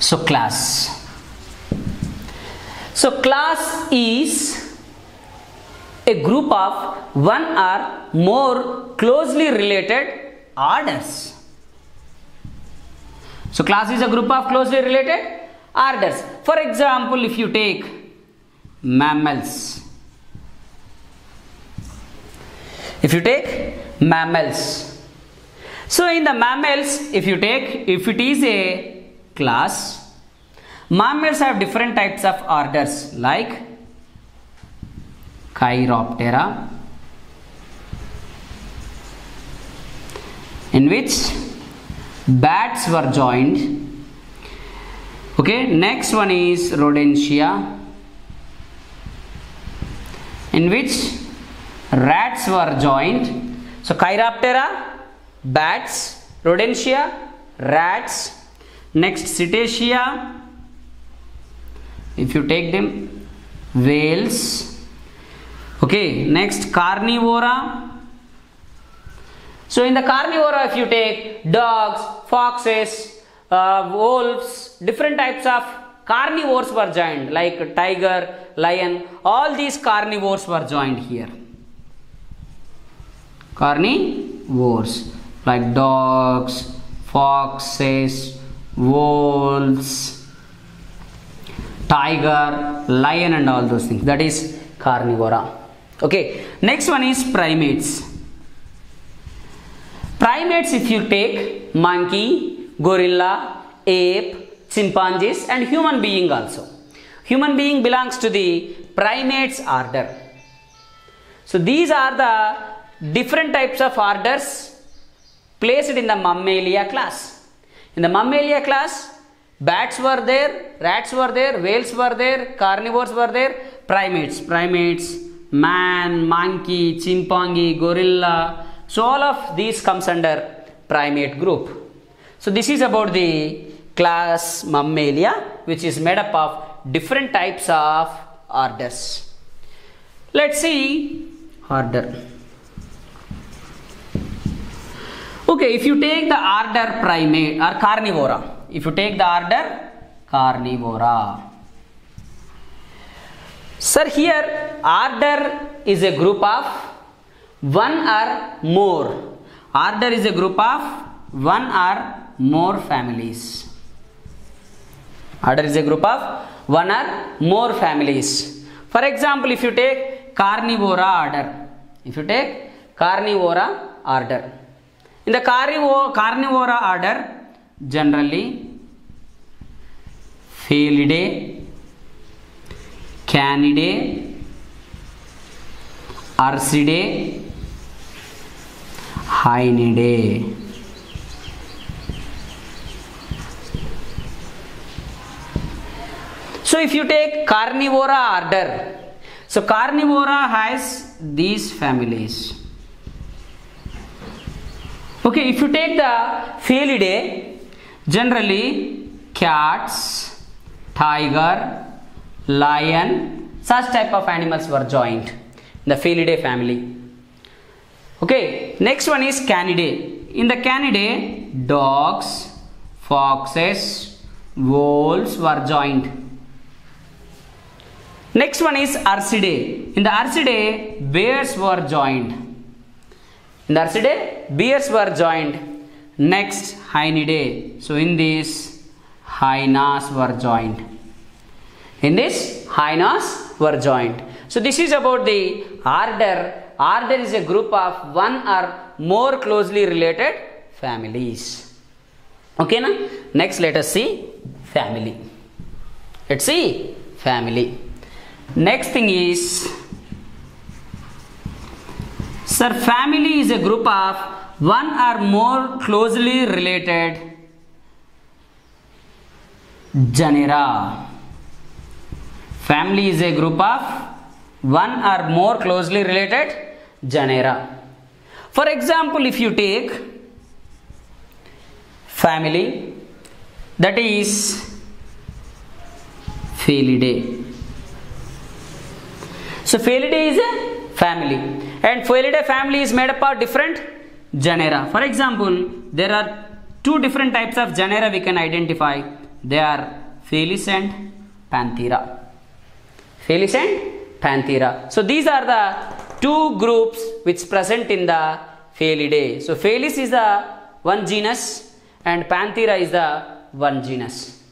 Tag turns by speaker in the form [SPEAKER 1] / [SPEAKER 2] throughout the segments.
[SPEAKER 1] so class. So class is a group of one or more closely related orders. So class is a group of closely related orders. For example if you take mammals. If you take mammals. So in the mammals if you take if it is a class. Mammals have different types of orders like chiroptera in which bats were joined. Okay next one is rodentia in which rats were joined. So chiroptera bats. Rodentia rats next cetacea. If you take them whales okay next carnivora. So in the carnivora if you take dogs foxes uh, wolves different types of carnivores were joined like tiger lion all these carnivores were joined here. Carnivores like dogs foxes wolves tiger lion and all those things. That is carnivora. Okay next one is primates. Primates if you take monkey gorilla ape chimpanzees and human being also. Human being belongs to the primates order. So these are the different types of orders placed in the mammalia class in the mammalia class bats were there rats were there whales were there carnivores were there. Primates primates man monkey chimpanzee gorilla. So all of these comes under primate group. So this is about the class mammalia which is made up of different types of orders. Let's see order okay if you take the order primate or carnivora. If you take the order carnivora. Sir here order is a group of one or more. Order is a group of one or more families. Order is a group of one or more families. For example if you take carnivora order. If you take carnivora order in the carnivo- carnivora order. Generally felidae canidae ursidae hyenidae so if you take carnivora order so carnivora has these families okay if you take the felidae generally cats tiger lion such type of animals were joined in the felidae family. Okay next one is canidae in the canidae dogs foxes wolves were joined. Next one is ursidae in the ursidae bears were joined in the bears were joined. Next hyenidae so in this hyenas were joined. In this hyenas were joined. So this is about the order order is a group of one or more closely related families. Okay now next let us see family. Let's see family. Next thing is sir family is a group of one or more closely related genera. Family is a group of one or more closely related genera. For example if you take family that is felidae. So felidae is a family and felidae family is made up of different genera for example there are two different types of genera we can identify they are Felis and Panthera. Felis and Panthera. So these are the two groups which present in the Felidae. So Felis is the one genus and Panthera is the one genus.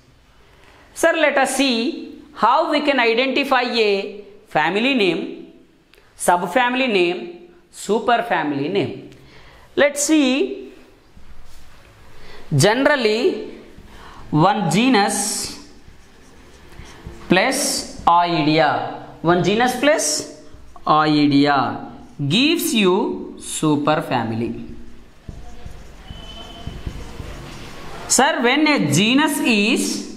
[SPEAKER 1] Sir, let us see how we can identify a family name, subfamily name, superfamily name. Let's see. Generally, one genus plus oidea, one genus plus oidea gives you superfamily. Sir, when a genus is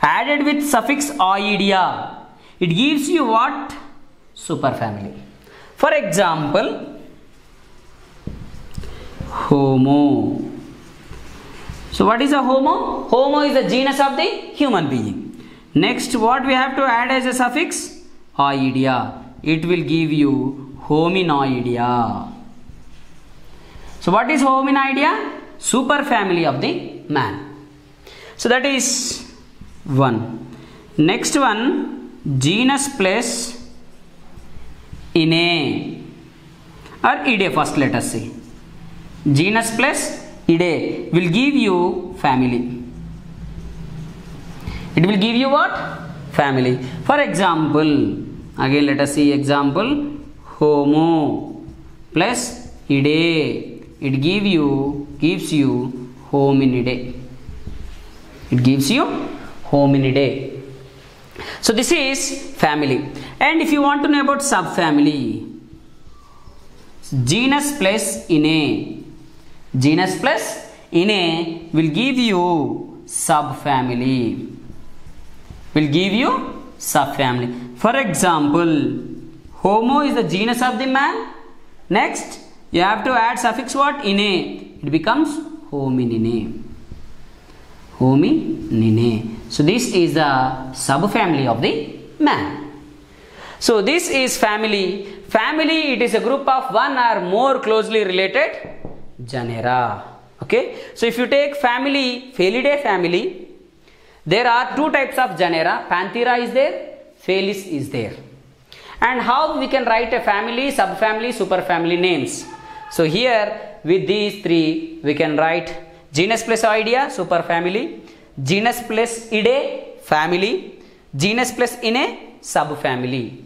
[SPEAKER 1] added with suffix oidea, it gives you what? Superfamily. For example, Homo. So, what is a Homo? Homo is the genus of the human being. Next, what we have to add as a suffix? Oidea. It will give you hominoidea. So, what is hominoidea? Superfamily of the man. So, that is one. Next one, genus plus inae और idae first letter से। Genus plus idae will give you family it will give you what family for example again let us see example homo plus idae it give you gives you hominidae it gives you hominidae So this is family. And if you want to know about subfamily, genus plus ine. Genus plus ine will give you subfamily. Will give you subfamily. For example, Homo is the genus of the man. Next, you have to add suffix what? Ine. It becomes hominine. Hominine. So this is the subfamily of the man. So this is family. Family it is a group of one or more closely related genera. Okay. So if you take family, Felidae family, there are two types of genera. Panthera is there, Felis is there. And how we can write a family, subfamily, superfamily names. So here with these three we can write genus plus oidea, superfamily, genus plus ide, family, genus plus ine, subfamily.